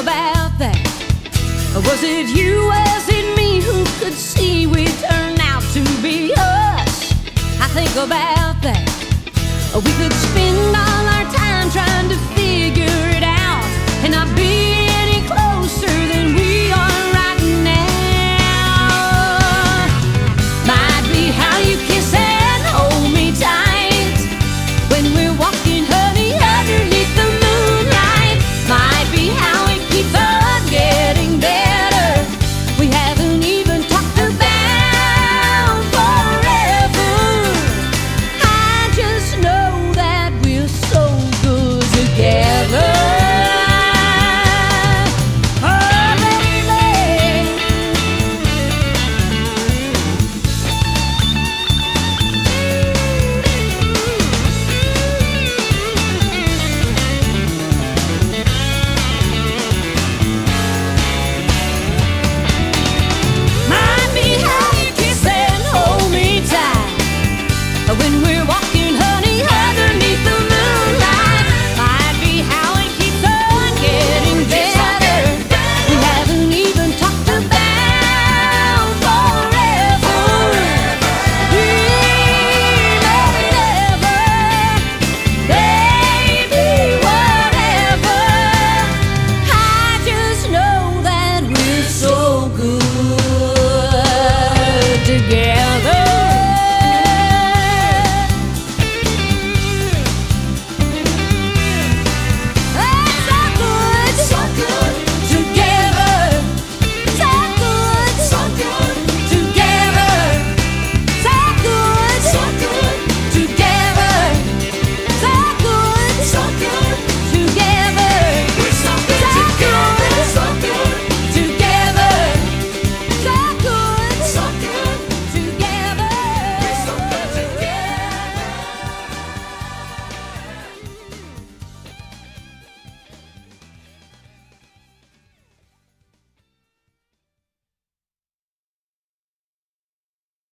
about that? Was it you, was it me who could see we turned out to be us? I think about that. We could spend our when we're walking.